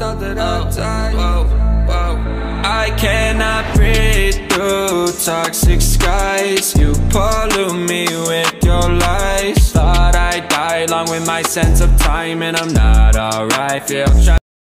I oh, I cannot breathe through toxic skies. You pollute me with your lies. Thought I'd die along with my sense of time And I'm not alright, feel trapped